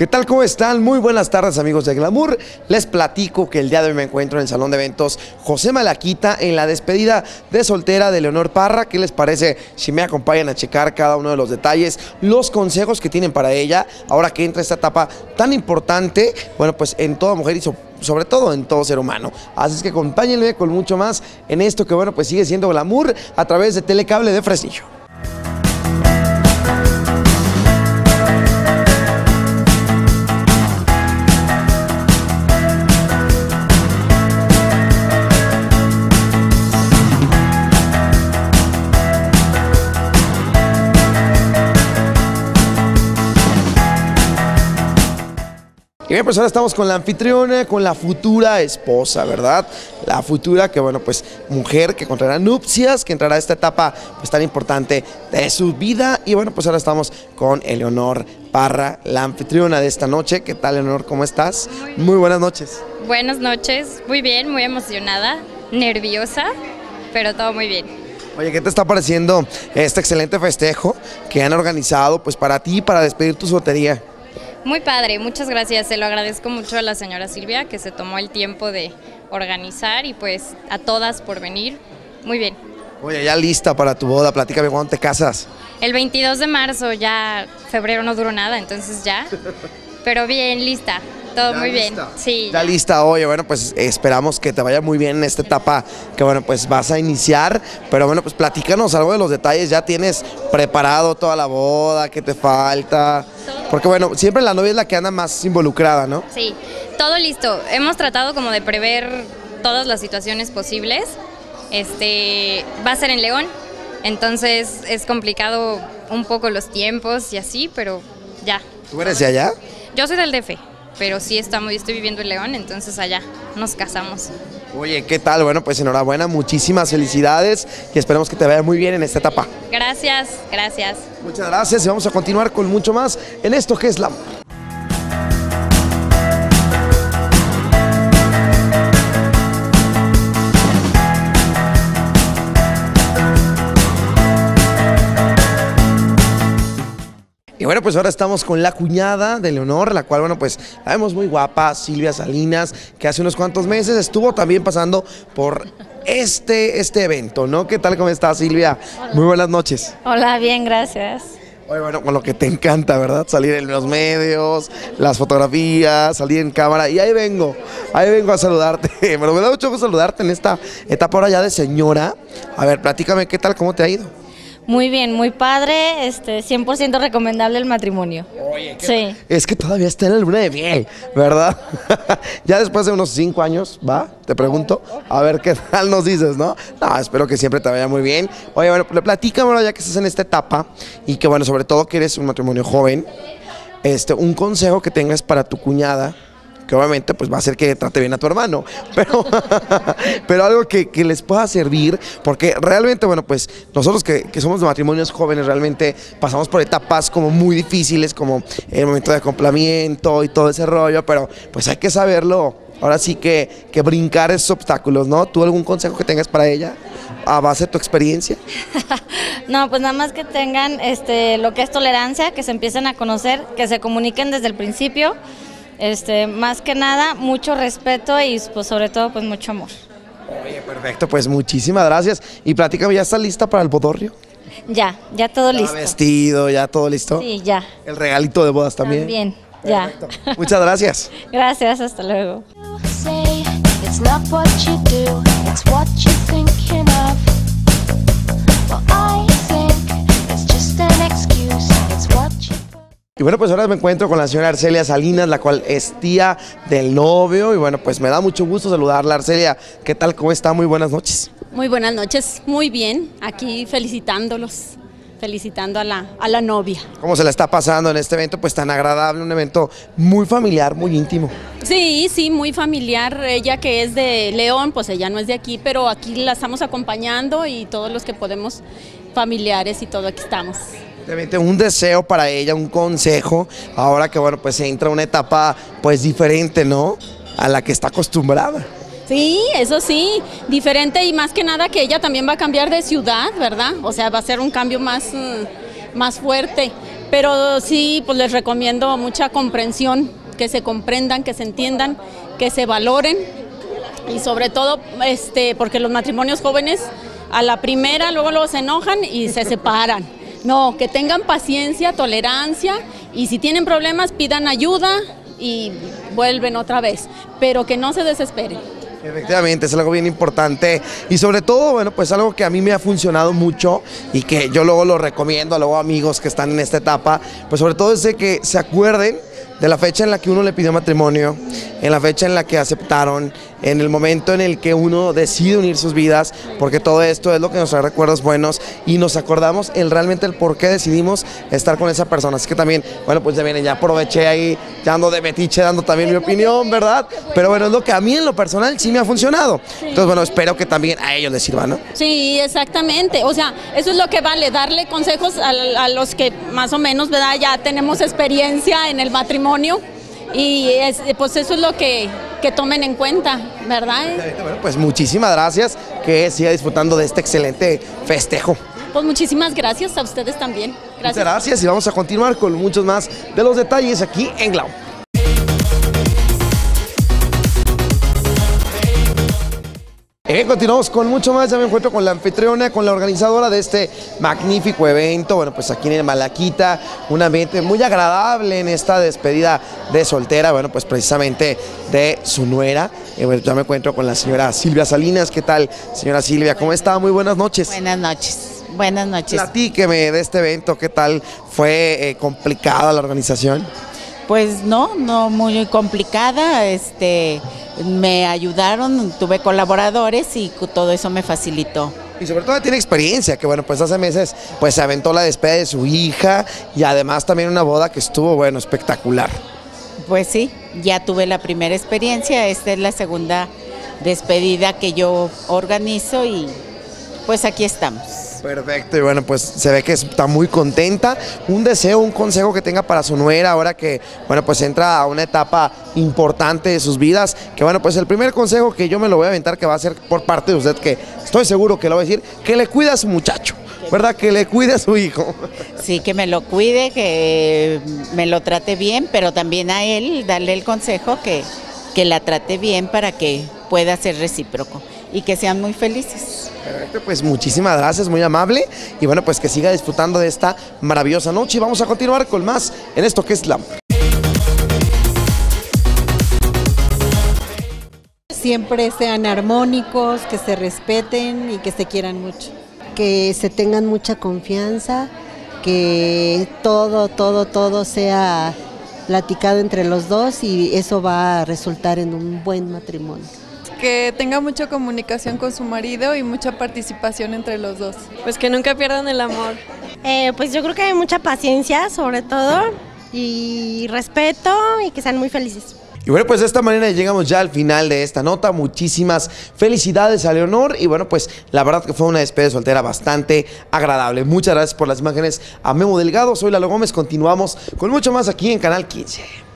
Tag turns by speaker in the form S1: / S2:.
S1: ¿Qué tal? ¿Cómo están? Muy buenas tardes amigos de Glamour. Les platico que el día de hoy me encuentro en el Salón de Eventos José Malaquita en la despedida de soltera de Leonor Parra. ¿Qué les parece si me acompañan a checar cada uno de los detalles, los consejos que tienen para ella ahora que entra esta etapa tan importante, bueno, pues en toda mujer y sobre todo en todo ser humano. Así es que acompáñenme con mucho más en esto que bueno, pues sigue siendo Glamour a través de Telecable de Fresnillo. Y bien, pues ahora estamos con la anfitriona, con la futura esposa, ¿verdad? La futura, que bueno, pues mujer que encontrará nupcias, que entrará a esta etapa pues tan importante de su vida. Y bueno, pues ahora estamos con Eleonor Parra, la anfitriona de esta noche. ¿Qué tal, Eleonor? ¿Cómo estás? Muy, muy buenas noches.
S2: Buenas noches, muy bien, muy emocionada, nerviosa, pero todo muy bien.
S1: Oye, ¿qué te está pareciendo este excelente festejo que han organizado pues para ti, para despedir tu soltería?
S2: Muy padre, muchas gracias. Se lo agradezco mucho a la señora Silvia que se tomó el tiempo de organizar y pues a todas por venir. Muy bien.
S1: Oye, ya lista para tu boda, platícame cuándo te casas.
S2: El 22 de marzo, ya febrero no duró nada, entonces ya. Pero bien, lista. Todo muy bien. Sí.
S1: Ya, lista, oye, bueno, pues esperamos que te vaya muy bien en esta etapa que bueno, pues vas a iniciar, pero bueno, pues platícanos algo de los detalles, ya tienes preparado toda la boda, qué te falta, porque bueno, siempre la novia es la que anda más involucrada, ¿no?
S2: Sí, todo listo. Hemos tratado como de prever todas las situaciones posibles. Este, va a ser en León, entonces es complicado un poco los tiempos y así, pero ya.
S1: ¿Tú eres de allá?
S2: Yo soy del DF pero sí estamos, yo estoy viviendo en León, entonces allá nos casamos.
S1: Oye, ¿qué tal? Bueno, pues enhorabuena, muchísimas felicidades y esperemos que te vaya muy bien en esta etapa.
S2: Gracias, gracias.
S1: Muchas gracias y vamos a continuar con mucho más en esto que es la... bueno, pues ahora estamos con la cuñada de Leonor, la cual, bueno, pues la vemos muy guapa, Silvia Salinas, que hace unos cuantos meses estuvo también pasando por este, este evento, ¿no? ¿Qué tal, cómo estás, Silvia? Muy buenas noches.
S3: Hola, bien, gracias.
S1: Oye, bueno, con lo que te encanta, ¿verdad? Salir en los medios, las fotografías, salir en cámara. Y ahí vengo, ahí vengo a saludarte. Pero me da mucho gusto saludarte en esta etapa ahora ya de señora. A ver, platícame, ¿qué tal, cómo te ha ido?
S3: Muy bien, muy padre, este, 100% recomendable el matrimonio.
S1: Oye, sí. es que todavía está en la luna de miel, ¿verdad? ya después de unos cinco años, ¿va? Te pregunto, a ver qué tal nos dices, ¿no? No, espero que siempre te vaya muy bien. Oye, bueno, platícame ya que estás en esta etapa y que, bueno, sobre todo que eres un matrimonio joven, este, un consejo que tengas para tu cuñada que obviamente pues va a hacer que trate bien a tu hermano, pero, pero algo que, les pueda servir, porque realmente, bueno, pues nosotros que, somos de matrimonios jóvenes, realmente pasamos por etapas como muy difíciles, como el momento de acoplamiento y todo ese rollo, pero pues hay que saberlo, ahora sí que, que brincar esos obstáculos, ¿no? ¿Tú algún consejo que tengas para ella? a base de tu experiencia?
S3: no, pues nada más que tengan este, lo que es tolerancia, que se empiecen a conocer, que se comuniquen desde el principio, este, más que nada, mucho respeto y pues sobre todo pues mucho amor.
S1: Oye, perfecto, pues muchísimas gracias. Y platícame, ¿ya está lista para el bodorrio?
S3: Ya, ya todo listo.
S1: vestido, ya todo listo.
S3: Sí, ya.
S1: El regalito de bodas también.
S3: También, ya.
S1: Muchas gracias.
S3: gracias, hasta luego. Y bueno, pues ahora me encuentro con la señora Arcelia Salinas, la cual es tía del novio. Y bueno, pues me da mucho gusto saludarla, Arcelia. ¿Qué tal? ¿Cómo está? Muy buenas noches.
S4: Muy buenas noches, muy bien. Aquí felicitándolos, felicitando a la, a la novia.
S1: ¿Cómo se la está pasando en este evento? Pues tan agradable, un evento muy familiar, muy íntimo.
S4: Sí, sí, muy familiar. Ella que es de León, pues ella no es de aquí, pero aquí la estamos acompañando y todos los que podemos, familiares y todo, aquí estamos
S1: un deseo para ella, un consejo, ahora que bueno, pues entra una etapa pues diferente, ¿no? A la que está acostumbrada.
S4: Sí, eso sí, diferente y más que nada que ella también va a cambiar de ciudad, ¿verdad? O sea, va a ser un cambio más, mm, más fuerte. pero sí, pues les recomiendo mucha comprensión, que se comprendan, que se entiendan, que se valoren y sobre todo, este, porque los matrimonios jóvenes a la primera luego luego se enojan y se separan. No, que tengan paciencia, tolerancia y si tienen problemas pidan ayuda y vuelven otra vez, pero que no se desesperen.
S1: Efectivamente, es algo bien importante y sobre todo, bueno, pues algo que a mí me ha funcionado mucho y que yo luego lo recomiendo a luego amigos que están en esta etapa, pues sobre todo es de que se acuerden de la fecha en la que uno le pidió matrimonio, en la fecha en la que aceptaron, en el momento en el que uno decide unir sus vidas, porque todo esto es lo que nos trae recuerdos buenos y nos acordamos el realmente el por qué decidimos estar con esa persona. Así que también, bueno, pues ya viene, ya aproveché ahí, ya ando de metiche, dando también mi opinión, ¿verdad? Pero bueno, es lo que a mí en lo personal sí me ha funcionado. Entonces, bueno, espero que también a ellos les sirva, ¿no?
S4: Sí, exactamente. O sea, eso es lo que vale, darle consejos a, a los que más o menos, ¿verdad? Ya tenemos experiencia en el matrimonio y pues eso es lo que, que, tomen en cuenta, ¿verdad?
S1: Bueno, pues muchísimas gracias, que siga disfrutando de este excelente festejo.
S4: Pues muchísimas gracias a ustedes también.
S1: Gracias. Muchas gracias y vamos a continuar con muchos más de los detalles aquí en Glau. Eh, continuamos con mucho más, ya me encuentro con la anfitriona, con la organizadora de este magnífico evento, bueno pues aquí en el Malaquita, un ambiente muy agradable en esta despedida de soltera, bueno pues precisamente de su nuera, eh, bueno, ya me encuentro con la señora Silvia Salinas, ¿qué tal señora Silvia? ¿Cómo está? Muy buenas noches.
S5: Buenas noches, buenas noches.
S1: Platíqueme de este evento, ¿qué tal? ¿Fue eh, complicada la organización?
S5: Pues no, no muy complicada, este me ayudaron, tuve colaboradores y todo eso me facilitó.
S1: Y sobre todo tiene experiencia, que bueno, pues hace meses pues se aventó la despedida de su hija y además también una boda que estuvo, bueno, espectacular.
S5: Pues sí, ya tuve la primera experiencia, esta es la segunda despedida que yo organizo y pues aquí estamos.
S1: Perfecto, y bueno, pues se ve que está muy contenta. Un deseo, un consejo que tenga para su nuera ahora que, bueno, pues entra a una etapa importante de sus vidas. Que bueno, pues el primer consejo que yo me lo voy a aventar que va a ser por parte de usted, que estoy seguro que lo va a decir, que le cuida a su muchacho. ¿Verdad? Que le cuide a su hijo.
S5: Sí, que me lo cuide, que me lo trate bien, pero también a él darle el consejo que, que la trate bien para que pueda ser recíproco y que sean muy felices.
S1: Perfecto, pues muchísimas gracias, muy amable. Y bueno, pues que siga disfrutando de esta maravillosa noche. Y vamos a continuar con más en esto que es la...
S6: Siempre sean armónicos, que se respeten y que se quieran mucho. Que se tengan mucha confianza, que todo, todo, todo sea platicado entre los dos y eso va a resultar en un buen matrimonio
S7: que tenga mucha comunicación con su marido y mucha participación entre los dos.
S8: Pues que nunca pierdan el amor.
S9: Eh, pues yo creo que hay mucha paciencia sobre todo y respeto y que sean muy felices.
S1: Y bueno, pues de esta manera llegamos ya al final de esta nota. Muchísimas felicidades a Leonor. Y bueno, pues la verdad que fue una despedida soltera bastante agradable. Muchas gracias por las imágenes a Memo Delgado. Soy Lalo Gómez. Continuamos con mucho más aquí en Canal 15.